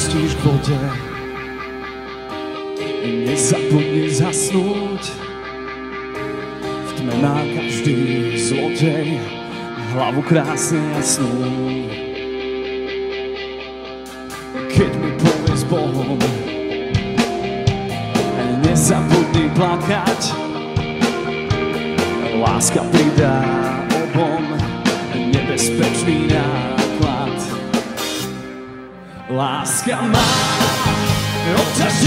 pustíš k vode. Nezabudni zasnúť, v tme má každý zlodej hlavu krásne jasnú. Keď mi povieš s Bohom, nezabudni plakať, láska pridá obom nebezpečný Láska má občas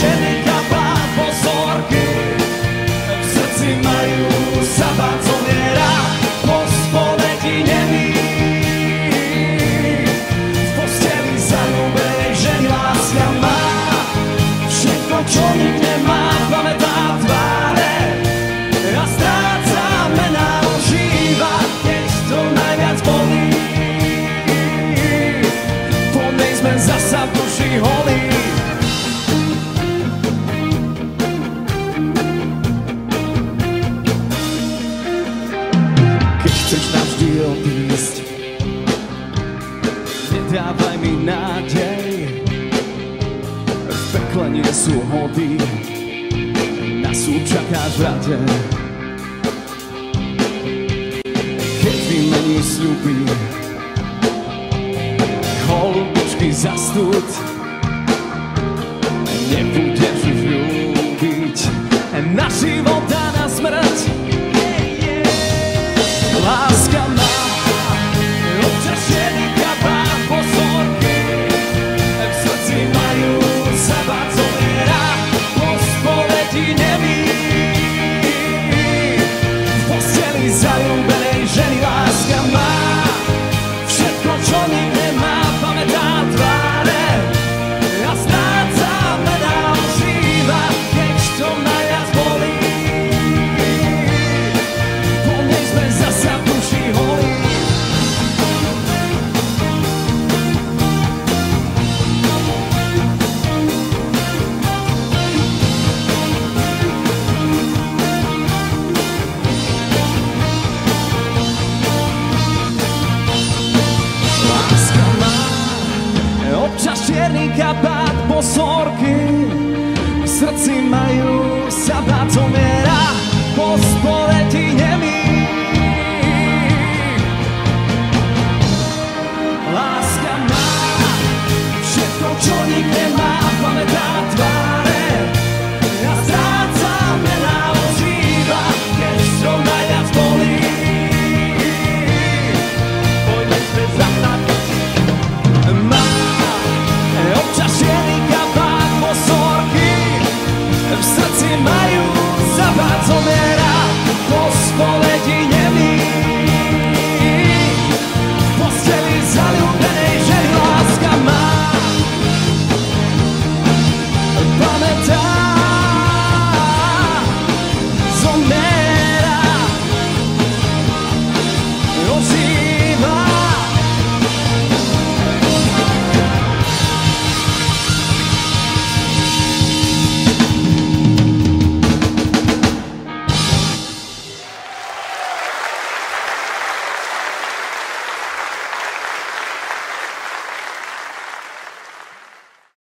Nedávaj mi nádej, v pekle nie sú hody, na súd čakáš v rade. Keď vymeníš sľuby, holubičky za stud, Srce imaju sa batom